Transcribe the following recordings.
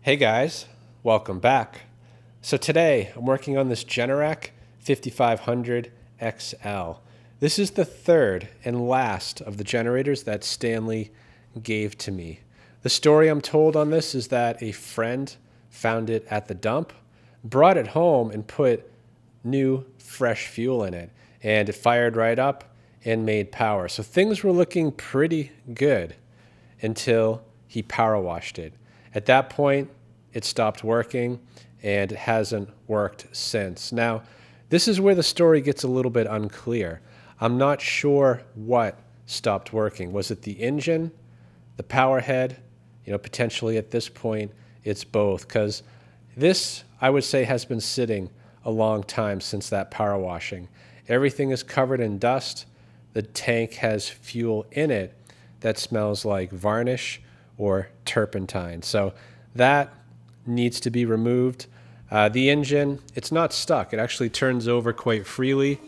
Hey guys, welcome back. So today I'm working on this Generac 5500 XL. This is the third and last of the generators that Stanley gave to me. The story I'm told on this is that a friend found it at the dump, brought it home and put new fresh fuel in it and it fired right up and made power. So things were looking pretty good until he power washed it. At that point, it stopped working and it hasn't worked since. Now, this is where the story gets a little bit unclear. I'm not sure what stopped working. Was it the engine, the power head? You know, potentially at this point, it's both because this, I would say, has been sitting a long time since that power washing. Everything is covered in dust. The tank has fuel in it that smells like varnish or turpentine. So that needs to be removed. Uh, the engine, it's not stuck. It actually turns over quite freely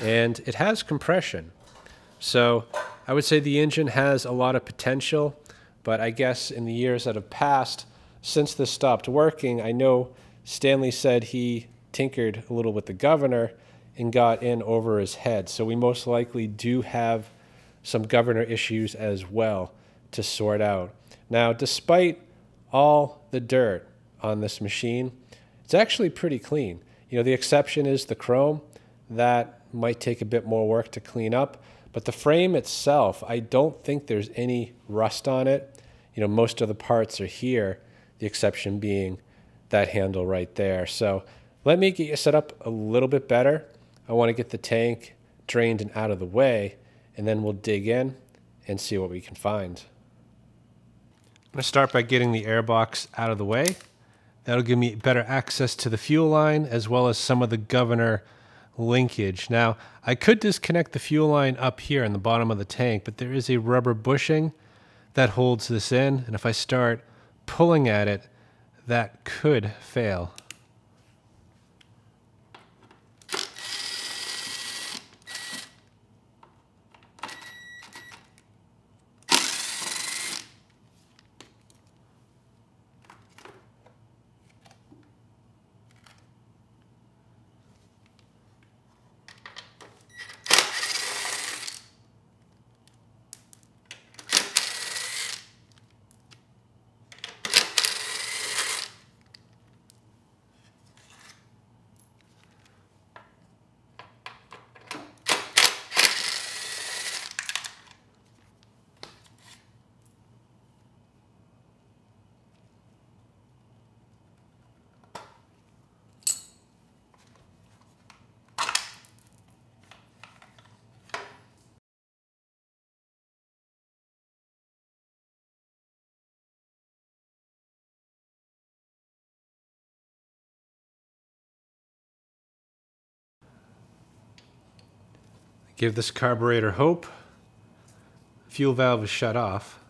and it has compression. So I would say the engine has a lot of potential, but I guess in the years that have passed since this stopped working, I know Stanley said he tinkered a little with the governor and got in over his head. So we most likely do have some governor issues as well to sort out. Now, despite all the dirt on this machine, it's actually pretty clean. You know, the exception is the chrome. That might take a bit more work to clean up, but the frame itself, I don't think there's any rust on it. You know, most of the parts are here, the exception being that handle right there. So let me get you set up a little bit better. I want to get the tank drained and out of the way, and then we'll dig in and see what we can find. I'm to start by getting the air box out of the way. That'll give me better access to the fuel line as well as some of the governor linkage. Now, I could disconnect the fuel line up here in the bottom of the tank, but there is a rubber bushing that holds this in, and if I start pulling at it, that could fail. Give this carburetor hope. Fuel valve is shut off.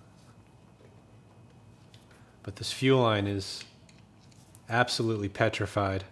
But this fuel line is absolutely petrified.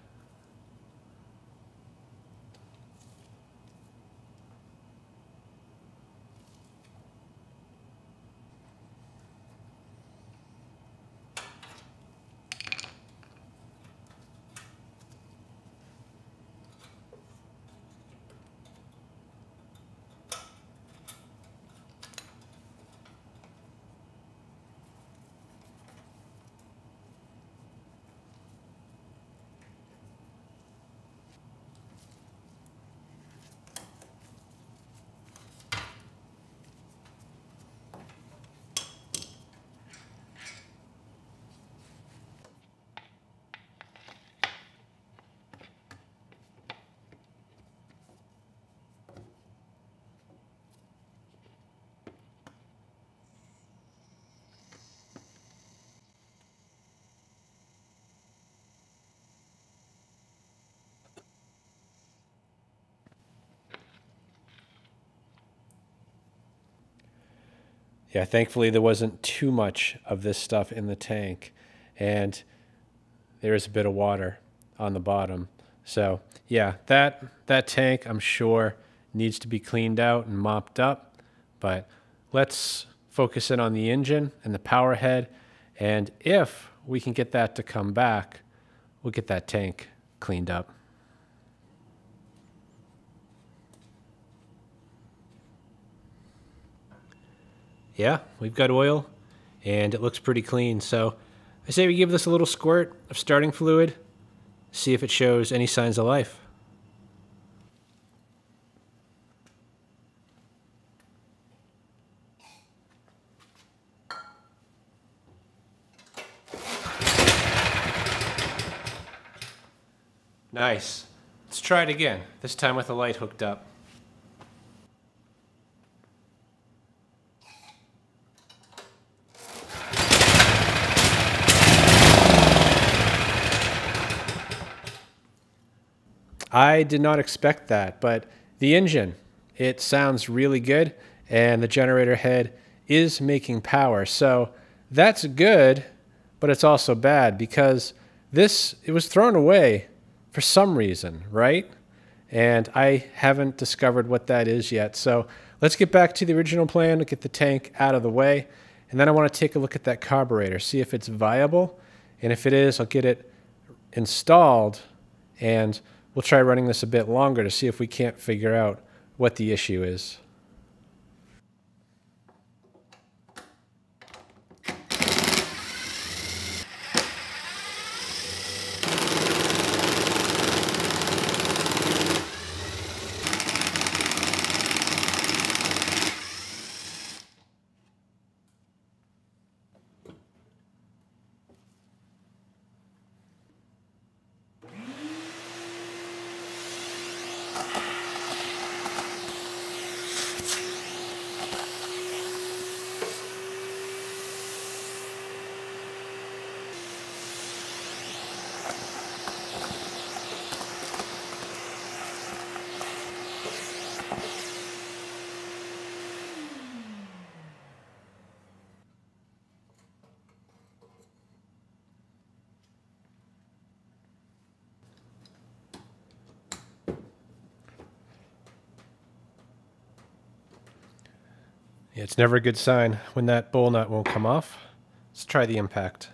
Yeah, thankfully there wasn't too much of this stuff in the tank, and there is a bit of water on the bottom. So yeah, that that tank I'm sure needs to be cleaned out and mopped up. But let's focus in on the engine and the power head. And if we can get that to come back, we'll get that tank cleaned up. Yeah, we've got oil and it looks pretty clean. So I say we give this a little squirt of starting fluid, see if it shows any signs of life. Nice. Let's try it again, this time with the light hooked up. I did not expect that, but the engine, it sounds really good, and the generator head is making power. So that's good, but it's also bad because this, it was thrown away for some reason, right? And I haven't discovered what that is yet. So let's get back to the original plan, get the tank out of the way, and then I want to take a look at that carburetor, see if it's viable. And if it is, I'll get it installed and We'll try running this a bit longer to see if we can't figure out what the issue is. It's never a good sign when that bowl nut won't come off. Let's try the impact.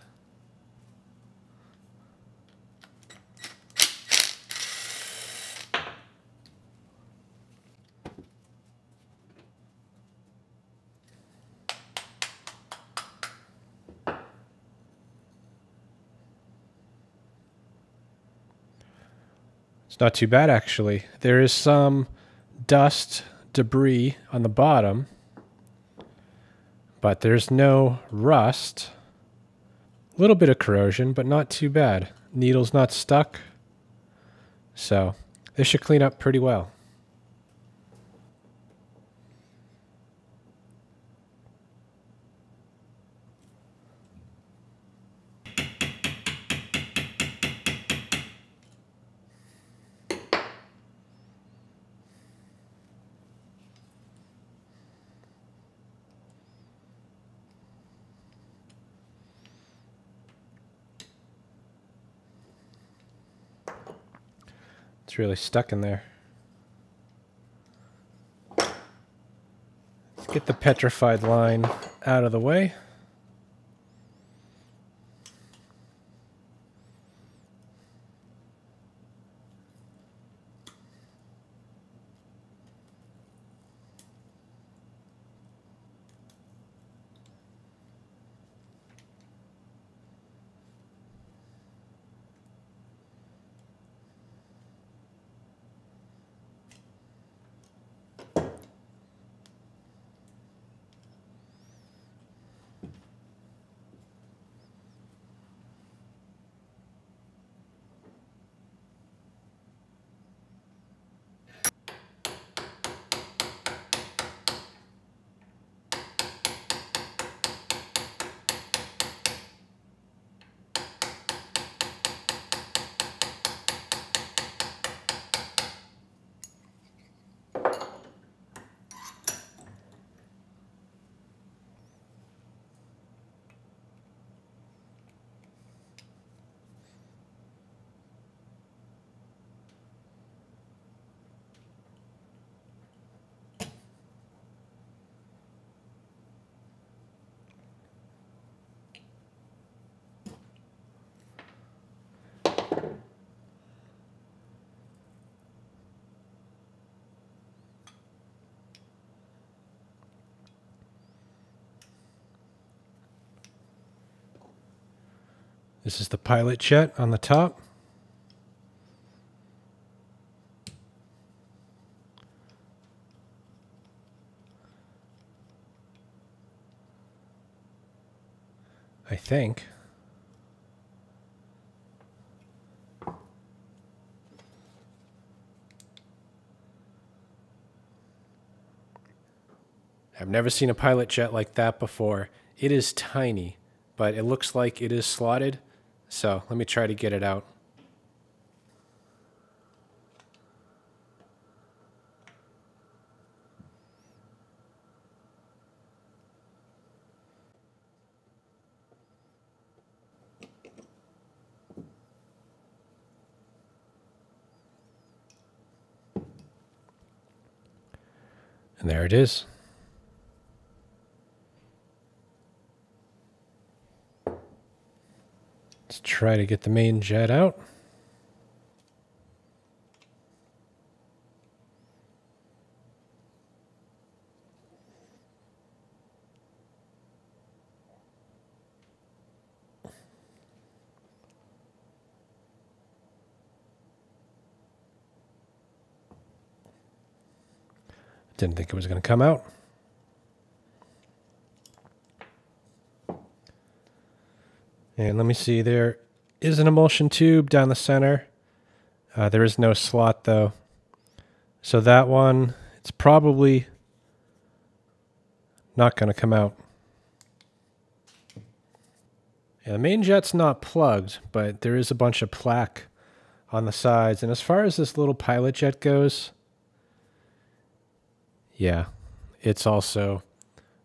It's not too bad actually. There is some dust, debris on the bottom but there's no rust. A little bit of corrosion, but not too bad. Needle's not stuck. So this should clean up pretty well. Really stuck in there. Let's get the petrified line out of the way. This is the pilot jet on the top. I think. I've never seen a pilot jet like that before. It is tiny, but it looks like it is slotted. So let me try to get it out. And there it is. Try to get the main jet out. Didn't think it was going to come out. And let me see, there is an emulsion tube down the center. Uh, there is no slot though. So that one, it's probably not going to come out. Yeah, the main jet's not plugged, but there is a bunch of plaque on the sides. And as far as this little pilot jet goes, yeah, it's also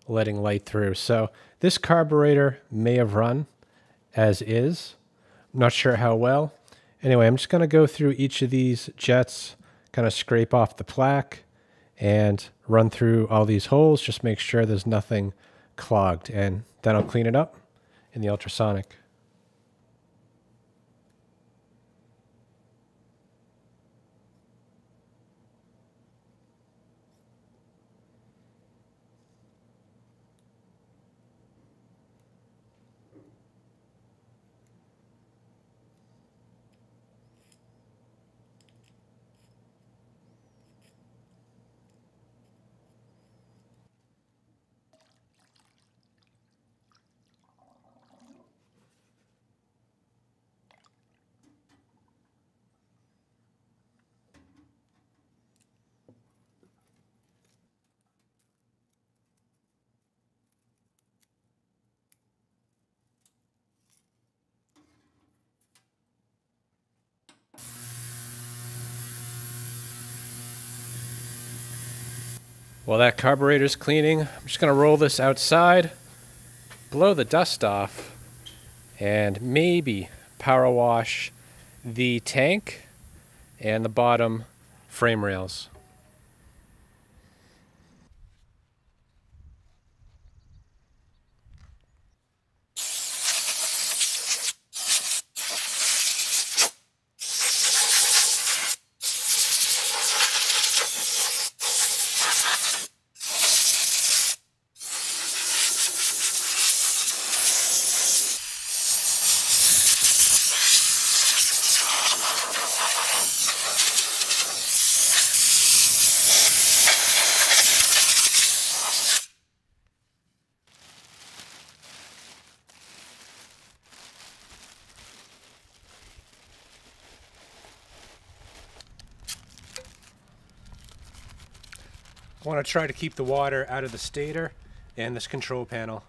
letting light through. So this carburetor may have run as is. Not sure how well. Anyway, I'm just going to go through each of these jets, kind of scrape off the plaque and run through all these holes, just make sure there's nothing clogged. And then I'll clean it up in the ultrasonic. While that carburetor's cleaning, I'm just going to roll this outside, blow the dust off, and maybe power wash the tank and the bottom frame rails. Want to try to keep the water out of the stator and this control panel.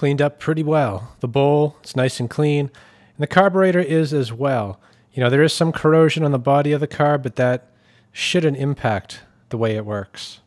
Cleaned up pretty well. The bowl, it's nice and clean. And the carburetor is as well. You know, there is some corrosion on the body of the car, but that shouldn't impact the way it works.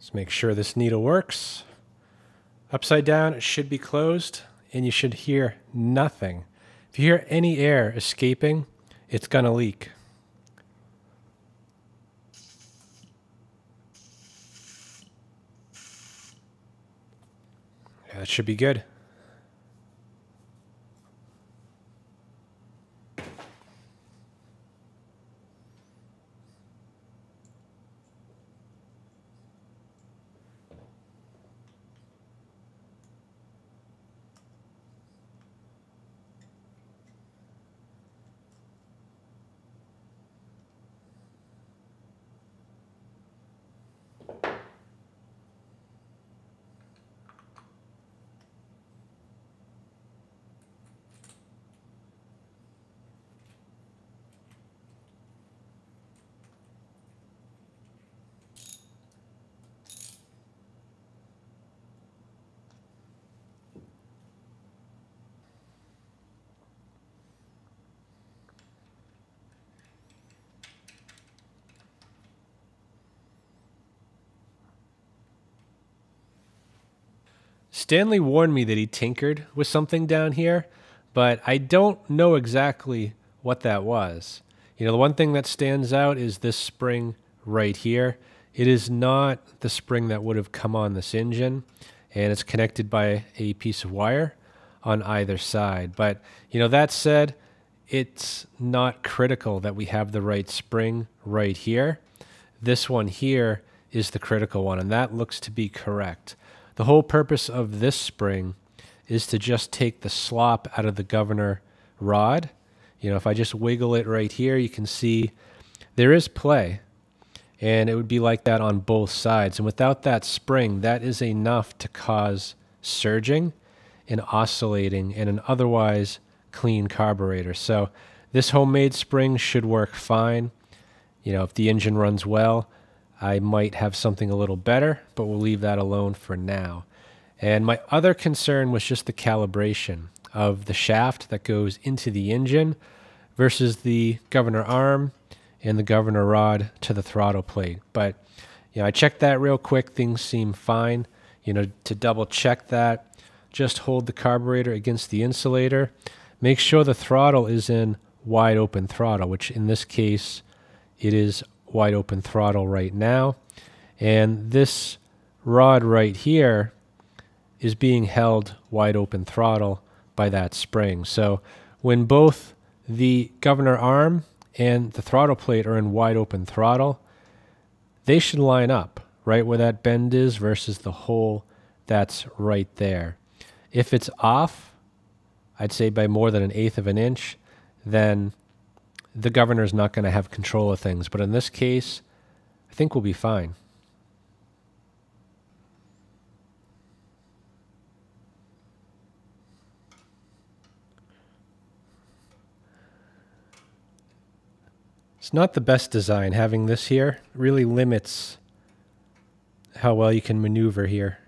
Let's make sure this needle works. Upside down, it should be closed, and you should hear nothing. If you hear any air escaping, it's going to leak. That should be good. Stanley warned me that he tinkered with something down here, but I don't know exactly what that was. You know, the one thing that stands out is this spring right here. It is not the spring that would have come on this engine, and it's connected by a piece of wire on either side. But, you know, that said, it's not critical that we have the right spring right here. This one here is the critical one, and that looks to be correct. The whole purpose of this spring is to just take the slop out of the governor rod. You know, if I just wiggle it right here, you can see there is play. And it would be like that on both sides. And without that spring, that is enough to cause surging and oscillating in an otherwise clean carburetor. So this homemade spring should work fine. You know, if the engine runs well, I might have something a little better, but we'll leave that alone for now. And my other concern was just the calibration of the shaft that goes into the engine versus the governor arm and the governor rod to the throttle plate. But you know, I checked that real quick. Things seem fine. You know, to double check that, just hold the carburetor against the insulator. Make sure the throttle is in wide open throttle, which in this case, it is wide open throttle right now. And this rod right here is being held wide open throttle by that spring. So when both the governor arm and the throttle plate are in wide open throttle, they should line up right where that bend is versus the hole that's right there. If it's off, I'd say by more than an eighth of an inch, then the governor's not going to have control of things. But in this case, I think we'll be fine. It's not the best design having this here. It really limits how well you can maneuver here.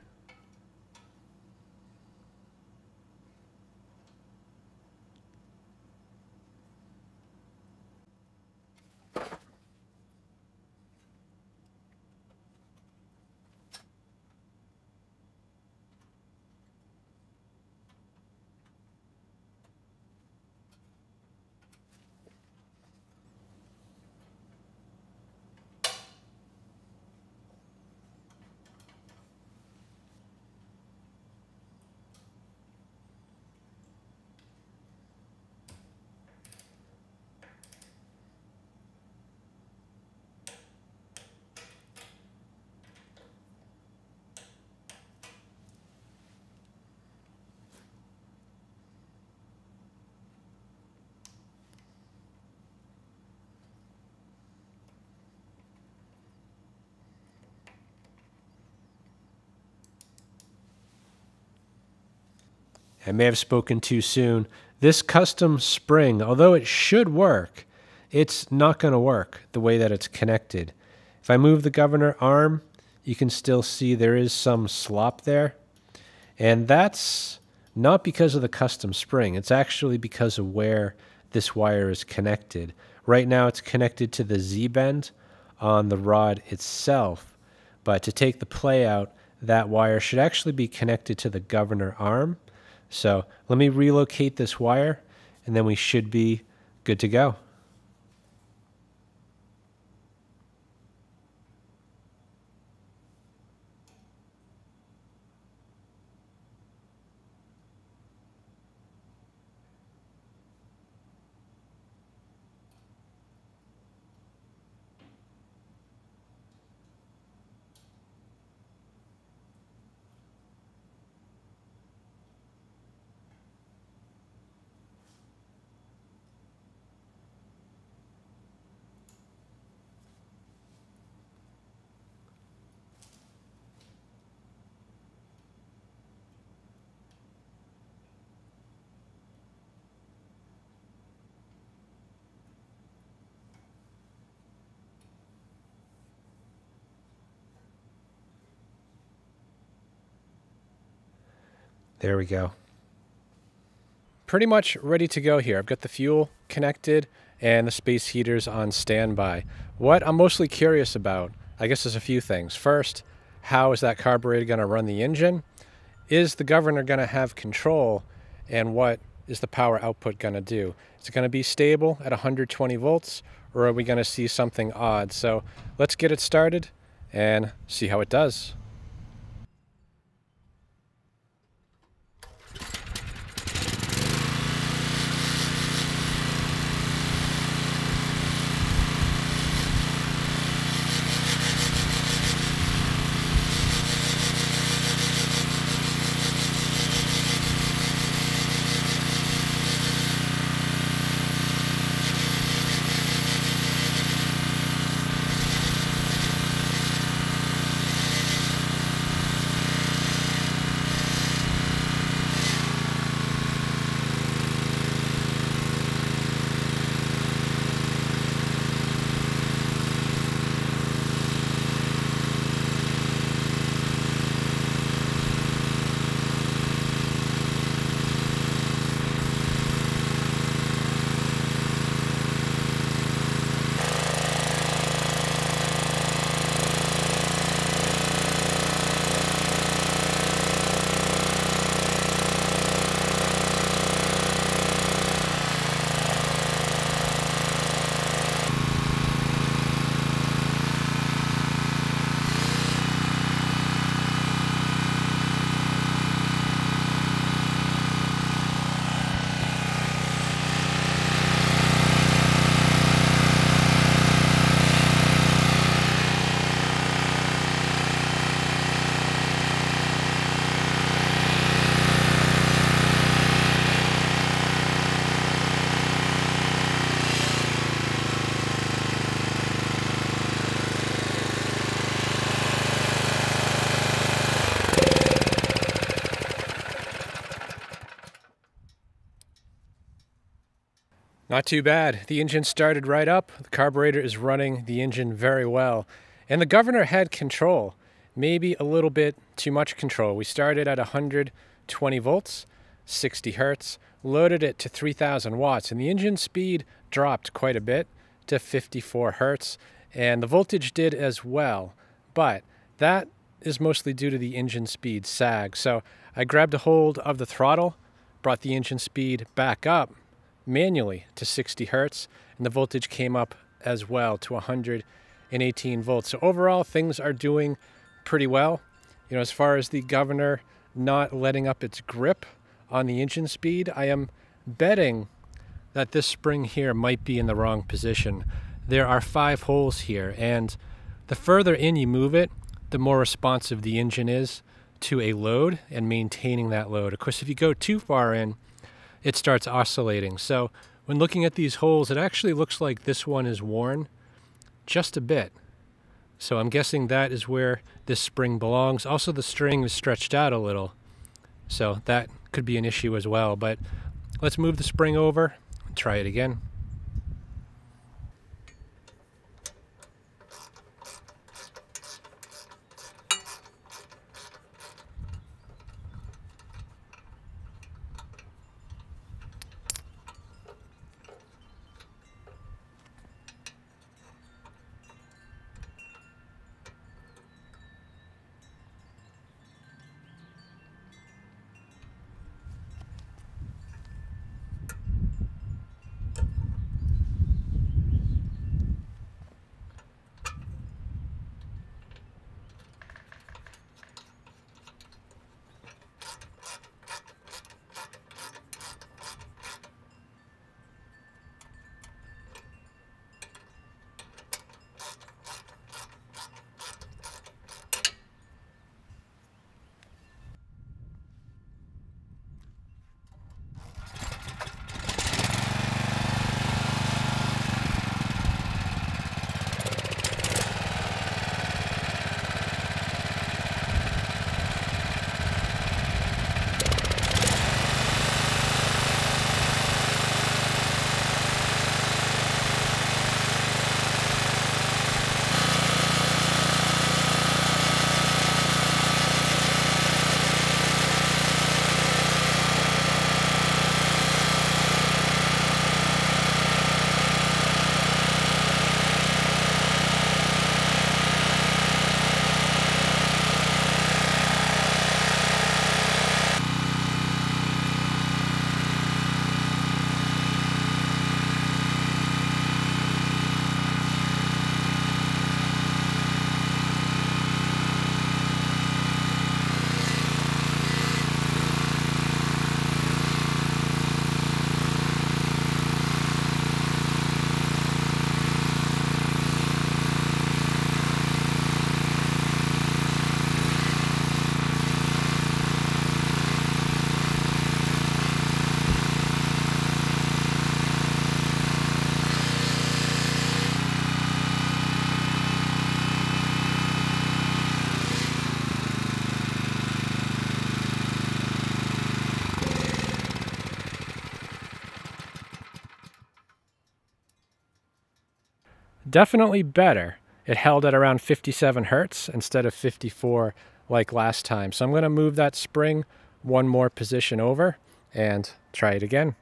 I may have spoken too soon. This custom spring, although it should work, it's not going to work the way that it's connected. If I move the governor arm, you can still see there is some slop there. And that's not because of the custom spring. It's actually because of where this wire is connected. Right now it's connected to the Z-bend on the rod itself. But to take the play out, that wire should actually be connected to the governor arm. So let me relocate this wire and then we should be good to go. There we go. Pretty much ready to go here. I've got the fuel connected and the space heaters on standby. What I'm mostly curious about, I guess there's a few things. First, how is that carburetor going to run the engine? Is the governor going to have control? And what is the power output going to do? Is it going to be stable at 120 volts or are we going to see something odd? So let's get it started and see how it does. Not too bad. The engine started right up. The carburetor is running the engine very well. And the governor had control, maybe a little bit too much control. We started at 120 volts, 60 hertz, loaded it to 3000 watts, and the engine speed dropped quite a bit to 54 hertz, and the voltage did as well. But that is mostly due to the engine speed sag. So I grabbed a hold of the throttle, brought the engine speed back up manually to 60 hertz, and the voltage came up as well to 118 volts. So overall, things are doing pretty well. You know, as far as the governor not letting up its grip on the engine speed, I am betting that this spring here might be in the wrong position. There are five holes here, and the further in you move it, the more responsive the engine is to a load and maintaining that load. Of course, if you go too far in, it starts oscillating. So when looking at these holes, it actually looks like this one is worn just a bit. So I'm guessing that is where this spring belongs. Also, the string is stretched out a little. So that could be an issue as well. But let's move the spring over and try it again. Definitely better. It held at around 57 hertz instead of 54 like last time. So I'm going to move that spring one more position over and try it again.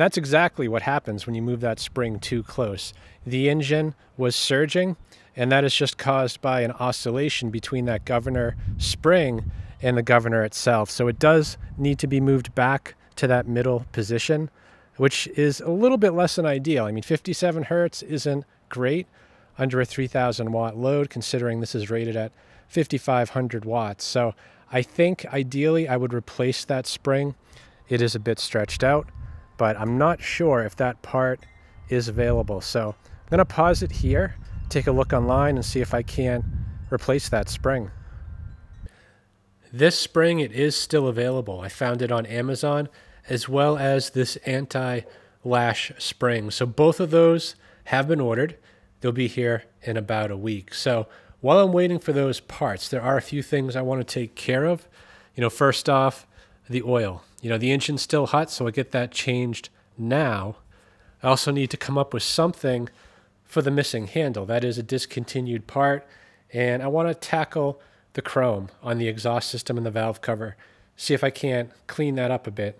And that's exactly what happens when you move that spring too close. The engine was surging, and that is just caused by an oscillation between that governor spring and the governor itself. So it does need to be moved back to that middle position, which is a little bit less than ideal. I mean, 57 hertz isn't great under a 3000 watt load, considering this is rated at 5500 watts. So I think ideally I would replace that spring. It is a bit stretched out, but I'm not sure if that part is available. So I'm gonna pause it here, take a look online and see if I can replace that spring. This spring, it is still available. I found it on Amazon as well as this anti-lash spring. So both of those have been ordered. They'll be here in about a week. So while I'm waiting for those parts, there are a few things I want to take care of. You know, first off, the oil. You know, the engine's still hot, so I get that changed now. I also need to come up with something for the missing handle. That is a discontinued part. And I want to tackle the chrome on the exhaust system and the valve cover. See if I can't clean that up a bit.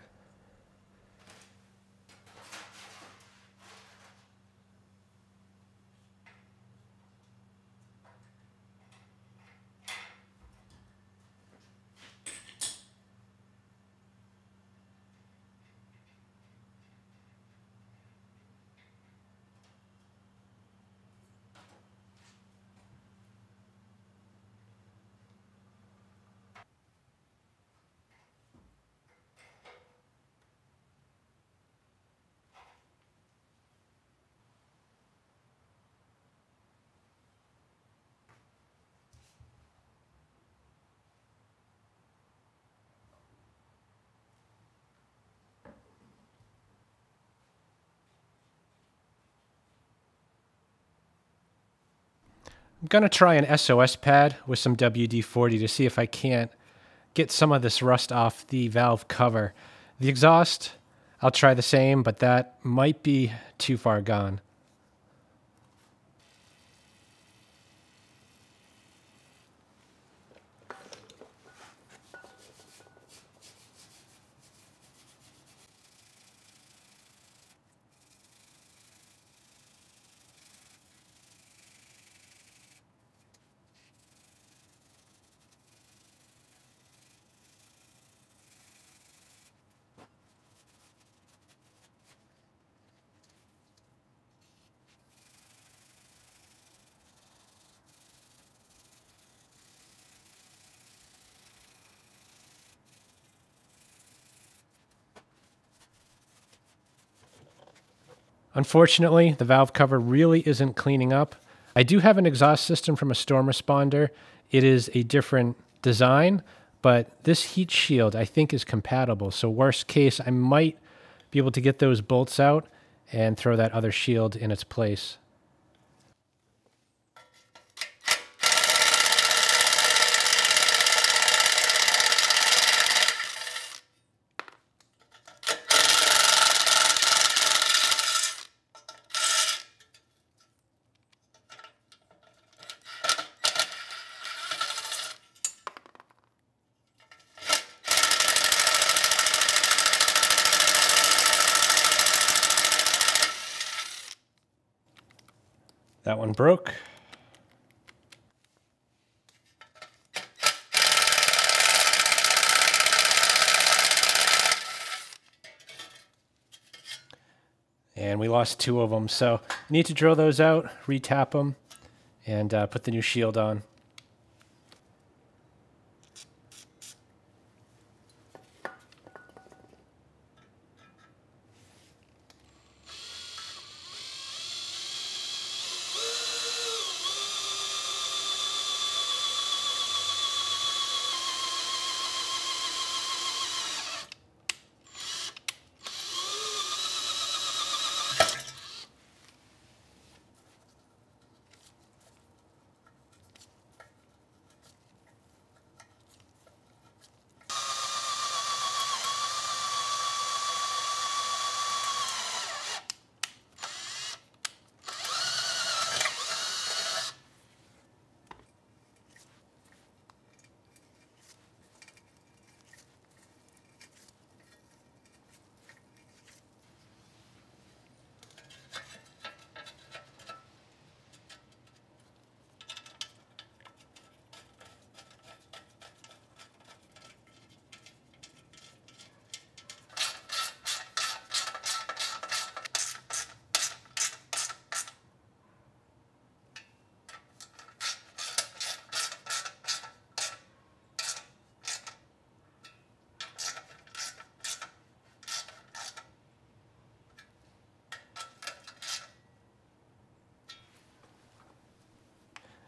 Going to try an SOS pad with some WD-40 to see if I can't get some of this rust off the valve cover. The exhaust, I'll try the same, but that might be too far gone. Unfortunately, the valve cover really isn't cleaning up. I do have an exhaust system from a storm responder. It is a different design, but this heat shield I think is compatible. So worst case, I might be able to get those bolts out and throw that other shield in its place. Broke. And we lost two of them. So need to drill those out, retap them, and uh, put the new shield on.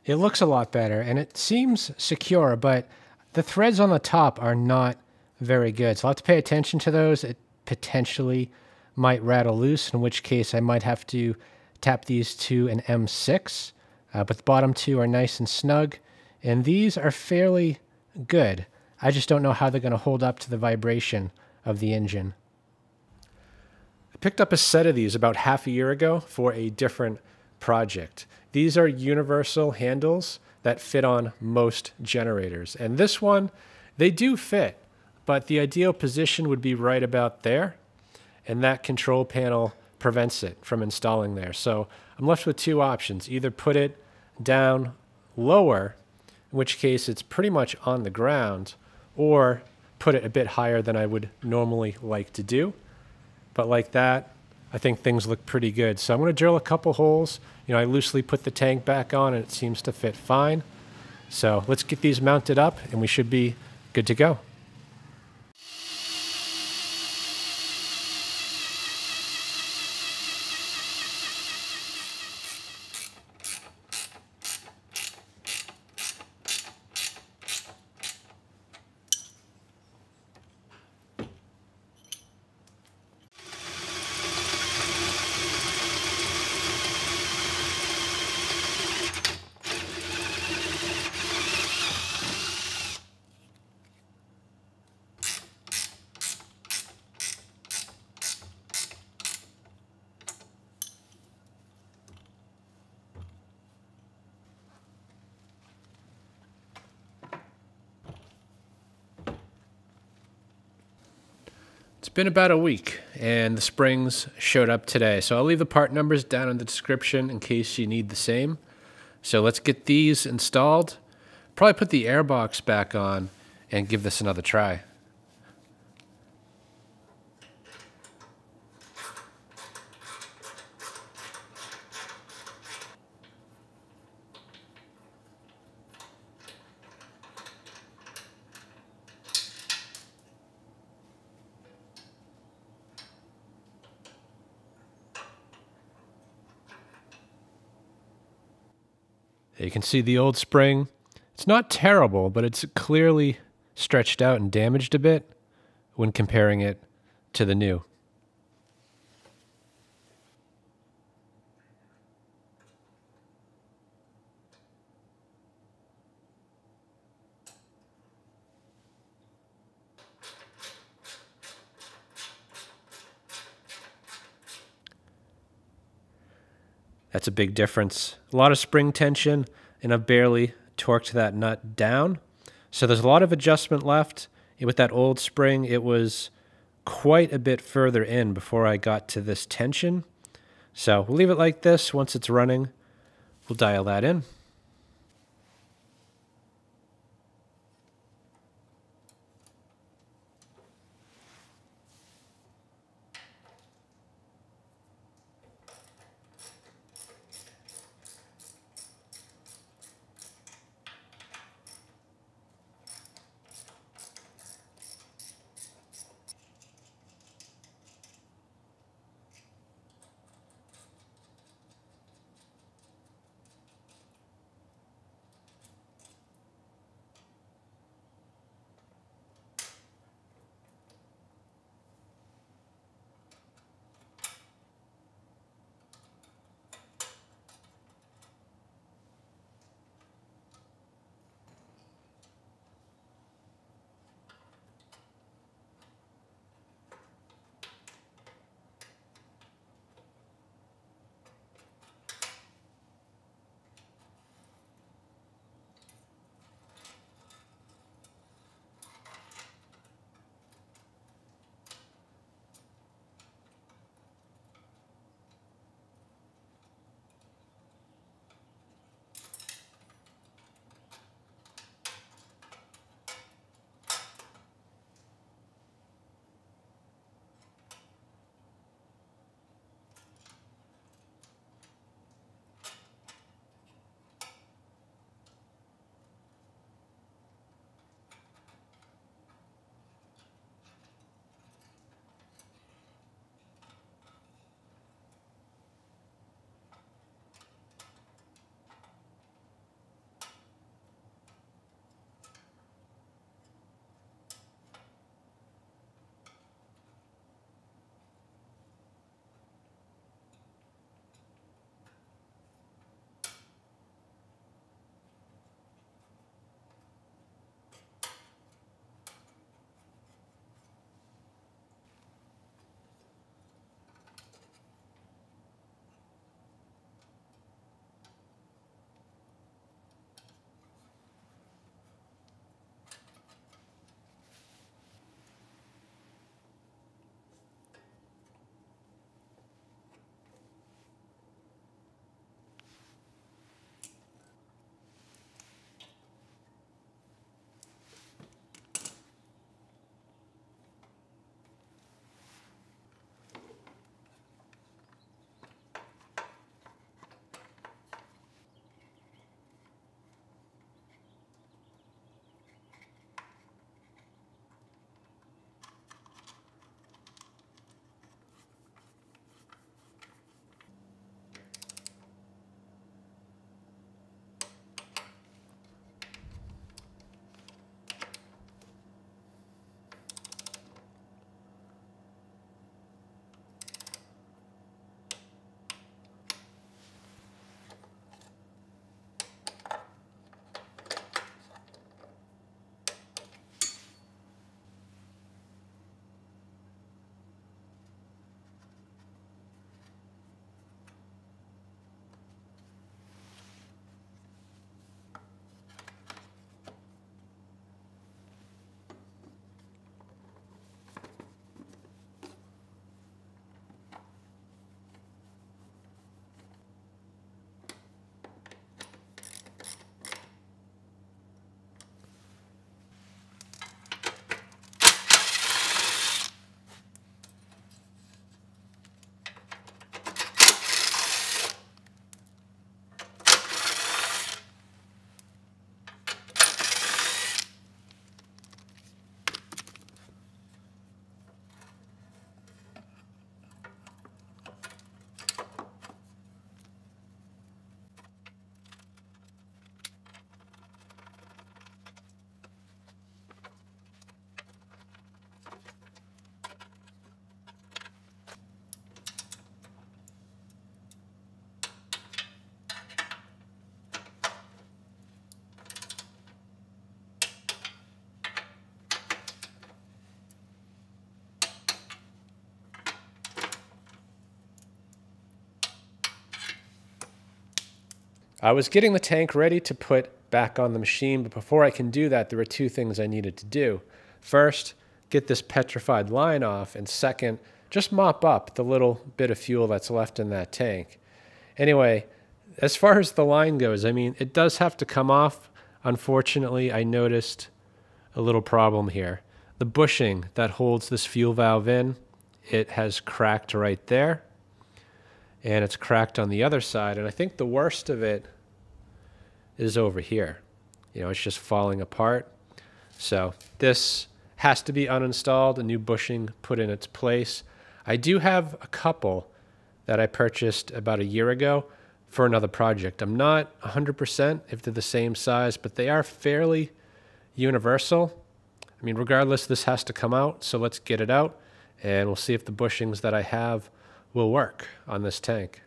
It looks a lot better and it seems secure, but the threads on the top are not very good. So I'll have to pay attention to those. It potentially might rattle loose, in which case I might have to tap these to an M6. Uh, but the bottom two are nice and snug, and these are fairly good. I just don't know how they're going to hold up to the vibration of the engine. I picked up a set of these about half a year ago for a different project. These are universal handles that fit on most generators. And this one, they do fit, but the ideal position would be right about there. And that control panel prevents it from installing there. So I'm left with two options. Either put it down lower, in which case it's pretty much on the ground, or put it a bit higher than I would normally like to do. But like that, I think things look pretty good. So I'm going to drill a couple holes. You know, I loosely put the tank back on and it seems to fit fine. So let's get these mounted up and we should be good to go. Been about a week and the springs showed up today. So I'll leave the part numbers down in the description in case you need the same. So let's get these installed. Probably put the airbox back on and give this another try. You can see the old spring. It's not terrible, but it's clearly stretched out and damaged a bit when comparing it to the new. That's a big difference. A lot of spring tension, and I've barely torqued that nut down. So there's a lot of adjustment left. With that old spring, it was quite a bit further in before I got to this tension. So we'll leave it like this. Once it's running, we'll dial that in. I was getting the tank ready to put back on the machine, but before I can do that, there were two things I needed to do. First, get this petrified line off, and second, just mop up the little bit of fuel that's left in that tank. Anyway, as far as the line goes, I mean, it does have to come off. Unfortunately, I noticed a little problem here. The bushing that holds this fuel valve in, it has cracked right there. And it's cracked on the other side. And I think the worst of it is over here. You know, it's just falling apart. So this has to be uninstalled, a new bushing put in its place. I do have a couple that I purchased about a year ago for another project. I'm not 100% if they're the same size, but they are fairly universal. I mean, regardless, this has to come out, so let's get it out, and we'll see if the bushings that I have will work on this tank.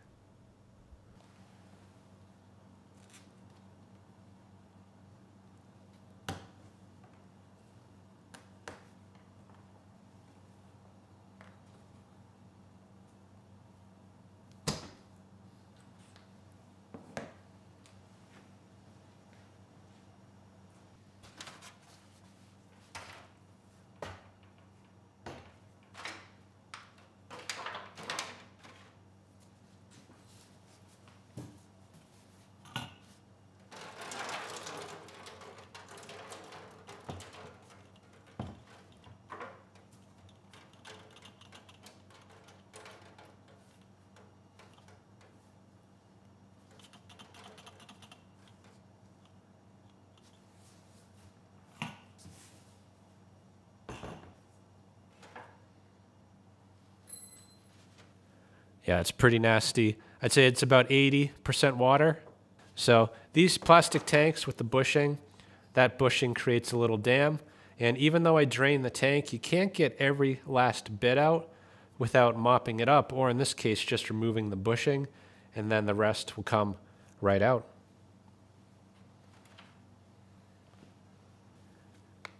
Yeah, it's pretty nasty. I'd say it's about 80% water. So these plastic tanks with the bushing, that bushing creates a little dam. And even though I drain the tank, you can't get every last bit out without mopping it up, or in this case, just removing the bushing, and then the rest will come right out.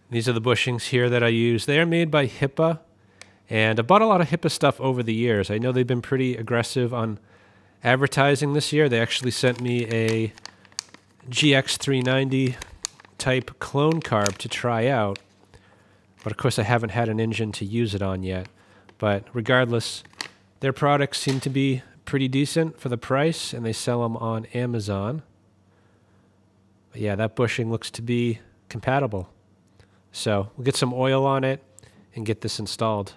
These are the bushings here that I use. They are made by HIPA. And I bought a lot of HIPA stuff over the years. I know they've been pretty aggressive on advertising this year. They actually sent me a GX390 type clone carb to try out. But of course, I haven't had an engine to use it on yet. But regardless, their products seem to be pretty decent for the price, and they sell them on Amazon. But yeah, that bushing looks to be compatible. So we'll get some oil on it and get this installed.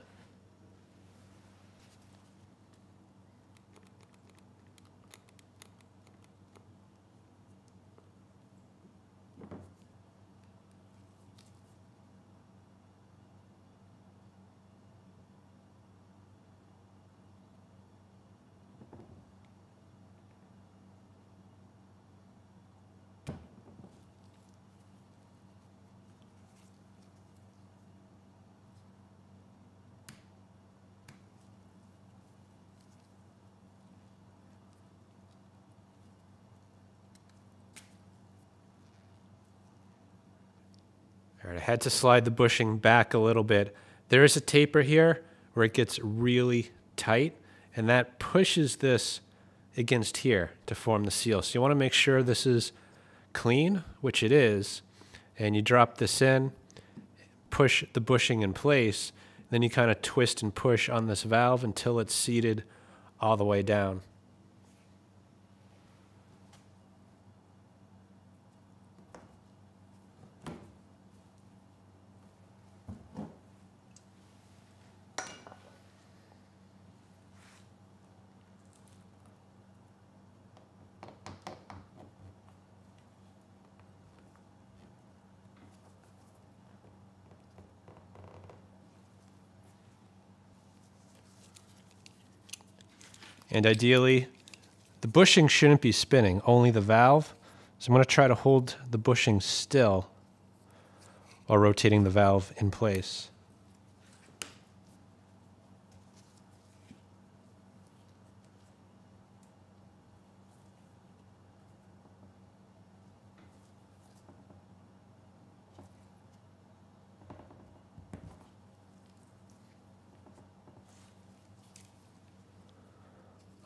Had to slide the bushing back a little bit. There is a taper here where it gets really tight, and that pushes this against here to form the seal. So you want to make sure this is clean, which it is, and you drop this in, push the bushing in place, then you kind of twist and push on this valve until it's seated all the way down. And ideally, the bushing shouldn't be spinning, only the valve. So I'm to try to hold the bushing still while rotating the valve in place.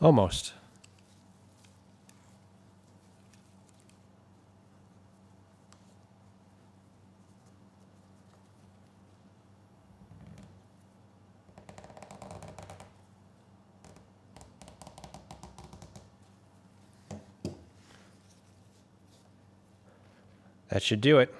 Almost. That should do it.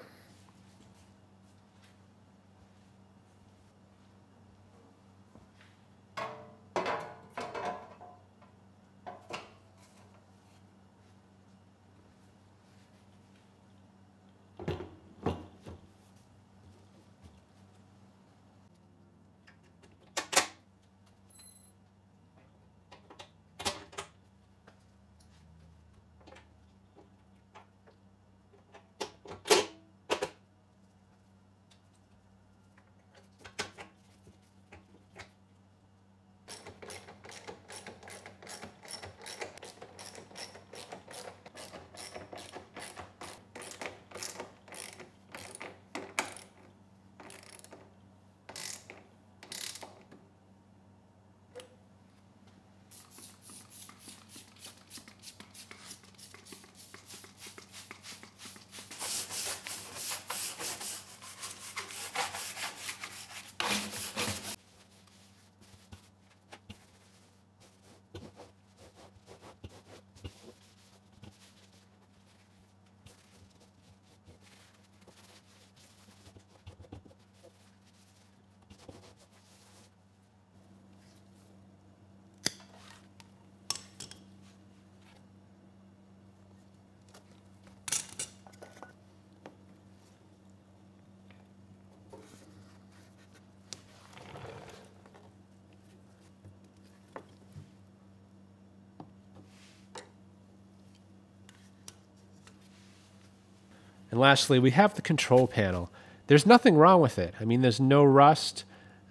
And lastly, we have the control panel. There's nothing wrong with it. I mean, there's no rust.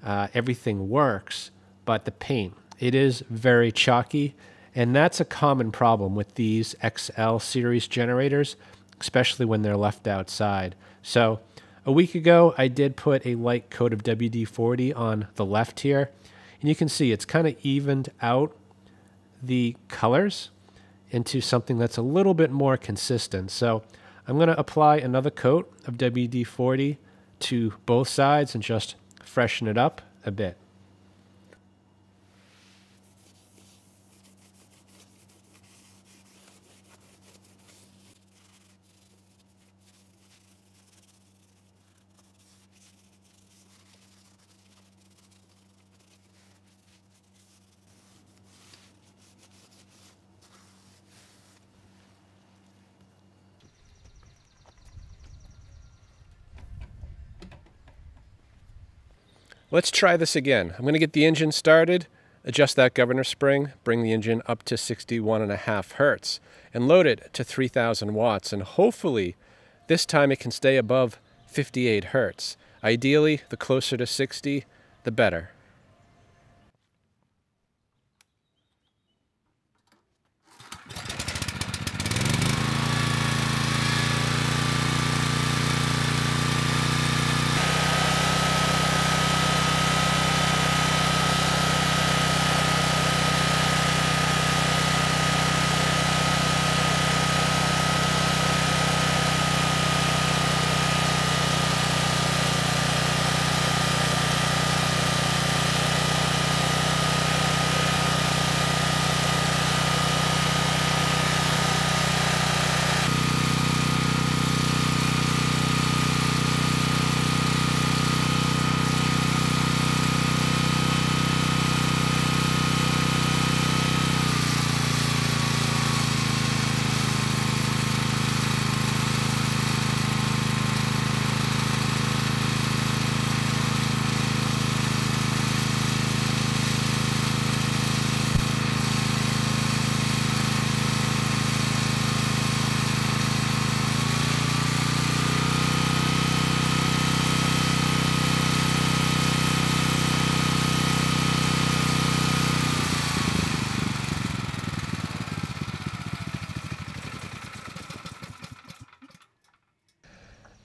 Uh, everything works, but the paint, it is very chalky. And that's a common problem with these XL series generators, especially when they're left outside. So a week ago, I did put a light coat of WD-40 on the left here. And you can see it's kind of evened out the colors into something that's a little bit more consistent. So I'm going to apply another coat of WD-40 to both sides and just freshen it up a bit. Let's try this again. I'm going to get the engine started, adjust that governor spring, bring the engine up to 61 and a half hertz, and load it to 3000 watts. And hopefully this time it can stay above 58 hertz. Ideally, the closer to 60, the better.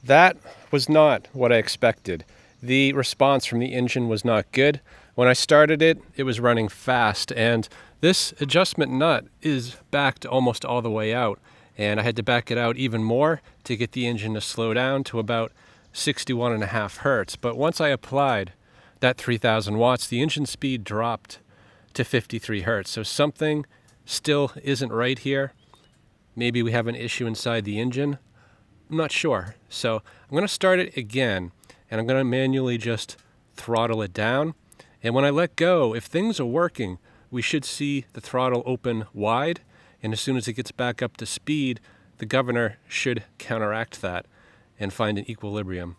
That was not what I expected. The response from the engine was not good. When I started it, it was running fast, and this adjustment nut is backed almost all the way out. And I had to back it out even more to get the engine to slow down to about 61 and a half hertz. But once I applied that 3000 watts, the engine speed dropped to 53 hertz. So something still isn't right here. Maybe we have an issue inside the engine I'm not sure. So I'm going to start it again and I'm going to manually just throttle it down. And when I let go, if things are working, we should see the throttle open wide. And as soon as it gets back up to speed, the governor should counteract that and find an equilibrium.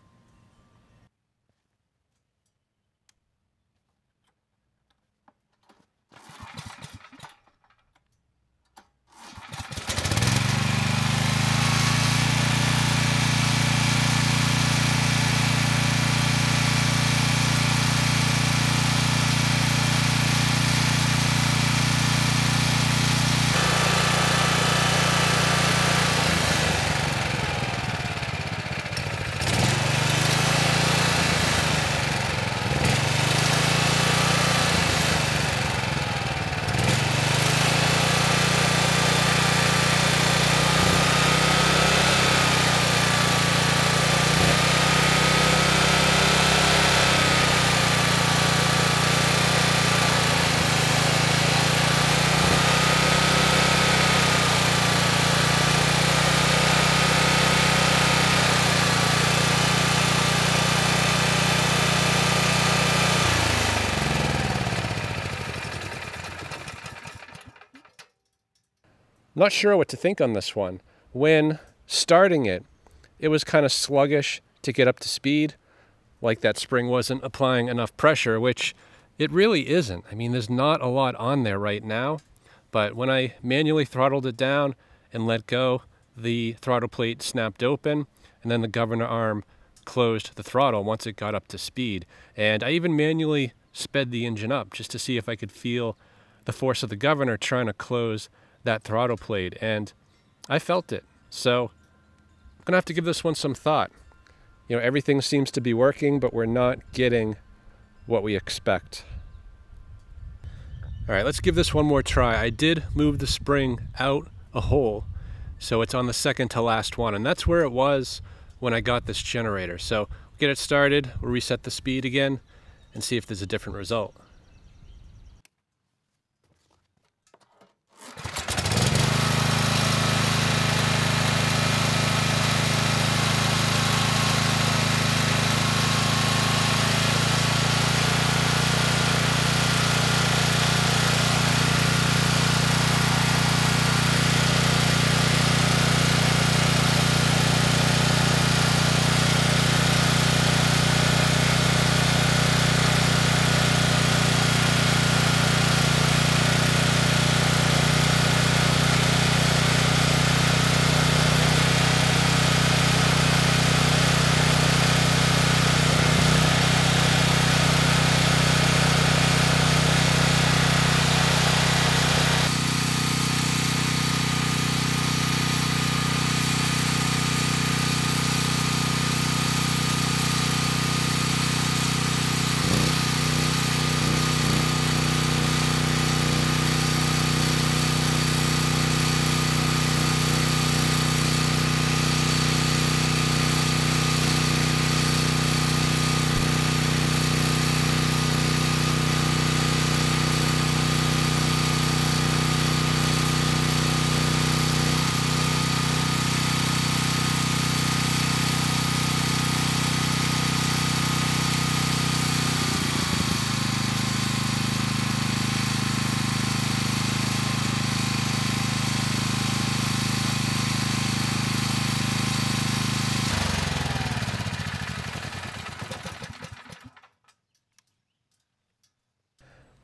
Not sure what to think on this one. When starting it, it was kind of sluggish to get up to speed, like that spring wasn't applying enough pressure, which it really isn't. I mean, there's not a lot on there right now, but when I manually throttled it down and let go, the throttle plate snapped open, and then the governor arm closed the throttle once it got up to speed. And I even manually sped the engine up just to see if I could feel the force of the governor trying to close that throttle plate, and I felt it. So I'm gonna have to give this one some thought. You know, everything seems to be working, but we're not getting what we expect. All right, let's give this one more try. I did move the spring out a hole, so it's on the second to last one, and that's where it was when I got this generator. So get it started, we'll reset the speed again, and see if there's a different result.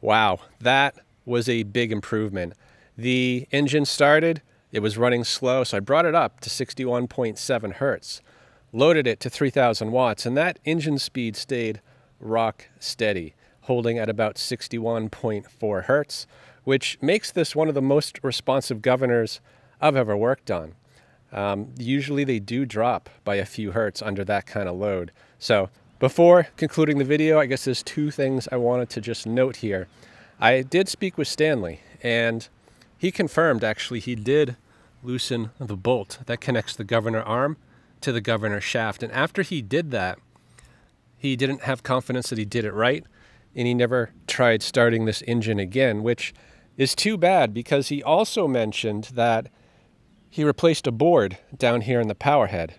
Wow, that was a big improvement. The engine started, it was running slow, so I brought it up to 61.7 hertz, loaded it to 3000 watts, and that engine speed stayed rock steady, holding at about 61.4 hertz, which makes this one of the most responsive governors I've ever worked on. Um, usually they do drop by a few hertz under that kind of load. So before concluding the video, I guess there's two things I wanted to just note here. I did speak with Stanley, and he confirmed actually he did loosen the bolt that connects the governor arm to the governor shaft. And after he did that, he didn't have confidence that he did it right, and he never tried starting this engine again, which is too bad because he also mentioned that he replaced a board down here in the power head.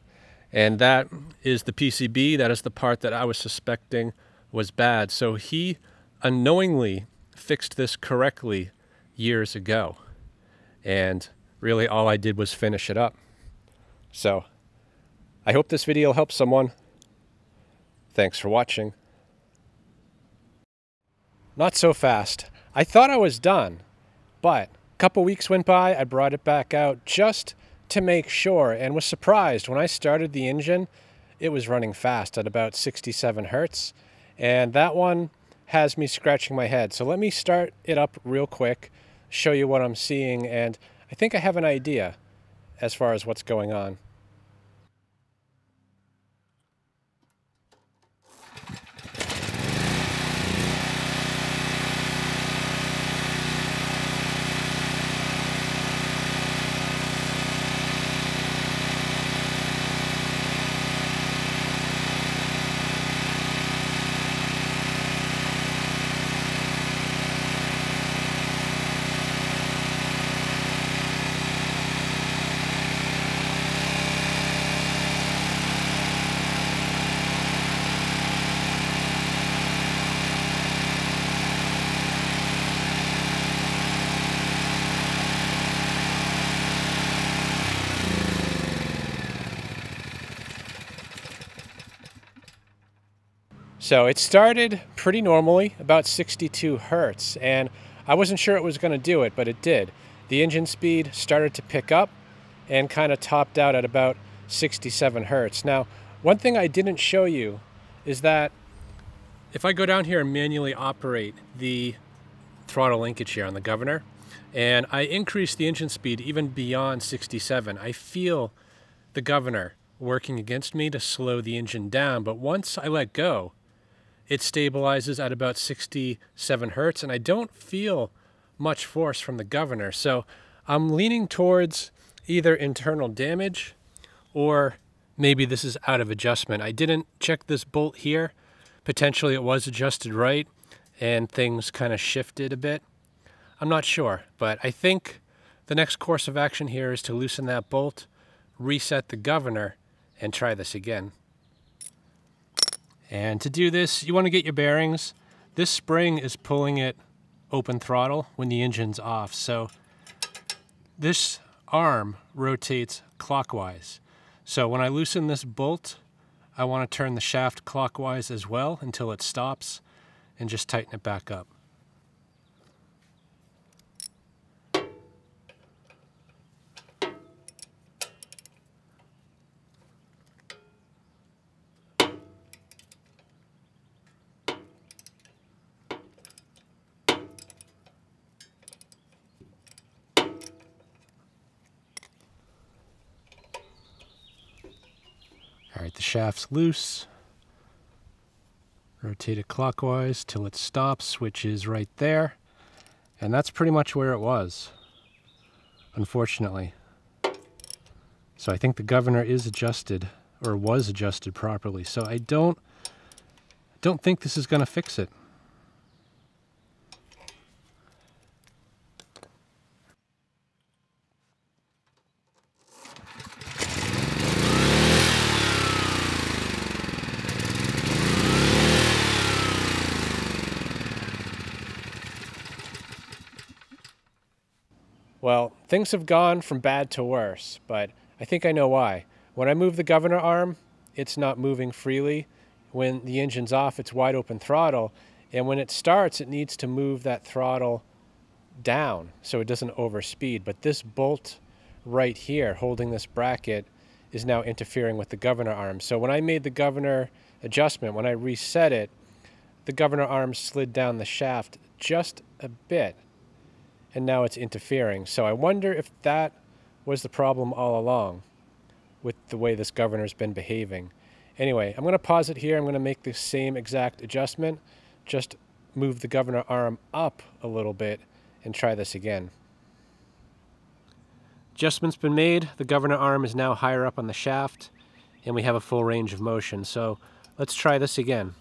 And that is the PCB. That is the part that I was suspecting was bad. So he unknowingly fixed this correctly years ago. And really all I did was finish it up. So I hope this video helps someone. Thanks for watching. Not so fast. I thought I was done, but a couple weeks went by, I brought it back out just to make sure and was surprised when I started the engine, it was running fast at about 67 hertz. And that one has me scratching my head. So let me start it up real quick, show you what I'm seeing, and I think I have an idea as far as what's going on. So it started pretty normally, about 62 hertz, and I wasn't sure it was going to do it, but it did. The engine speed started to pick up and kind of topped out at about 67 hertz. Now, one thing I didn't show you is that if I go down here and manually operate the throttle linkage here on the governor, and I increase the engine speed even beyond 67, I feel the governor working against me to slow the engine down. But once I let go, it stabilizes at about 67 hertz, and I don't feel much force from the governor. So I'm leaning towards either internal damage or maybe this is out of adjustment. I didn't check this bolt here. Potentially it was adjusted right and things kind of shifted a bit. I'm not sure, but I think the next course of action here is to loosen that bolt, reset the governor, and try this again. And to do this, you want to get your bearings. This spring is pulling it open throttle when the engine's off. So this arm rotates clockwise. So when I loosen this bolt, I want to turn the shaft clockwise as well until it stops and just tighten it back up. All right, the shaft's loose. Rotate it clockwise till it stops, which is right there. And that's pretty much where it was, unfortunately. So I think the governor is adjusted, or was adjusted properly. So I don't, don't think this is going to fix it. Well, things have gone from bad to worse, but I think I know why. When I move the governor arm, it's not moving freely. When the engine's off, it's wide open throttle. And when it starts, it needs to move that throttle down so it doesn't overspeed. But this bolt right here holding this bracket is now interfering with the governor arm. So when I made the governor adjustment, when I reset it, the governor arm slid down the shaft just a bit and now it's interfering. So I wonder if that was the problem all along with the way this governor's been behaving. Anyway, I'm going to pause it here. I'm going to make the same exact adjustment. Just move the governor arm up a little bit and try this again. Adjustment's been made. The governor arm is now higher up on the shaft and we have a full range of motion. So let's try this again.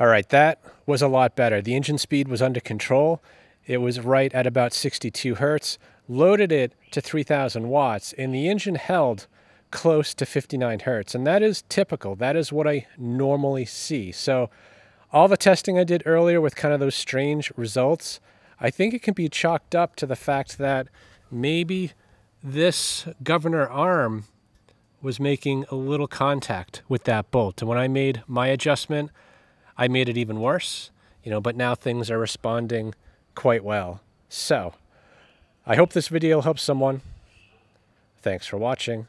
All right, that was a lot better. The engine speed was under control. It was right at about 62 hertz. Loaded it to 3000 watts, and the engine held close to 59 hertz. And that is typical. That is what I normally see. So all the testing I did earlier with kind of those strange results, I think it can be chalked up to the fact that maybe this governor arm was making a little contact with that bolt. And when I made my adjustment, I made it even worse, you know, but now things are responding quite well. So I hope this video helps someone. Thanks for watching.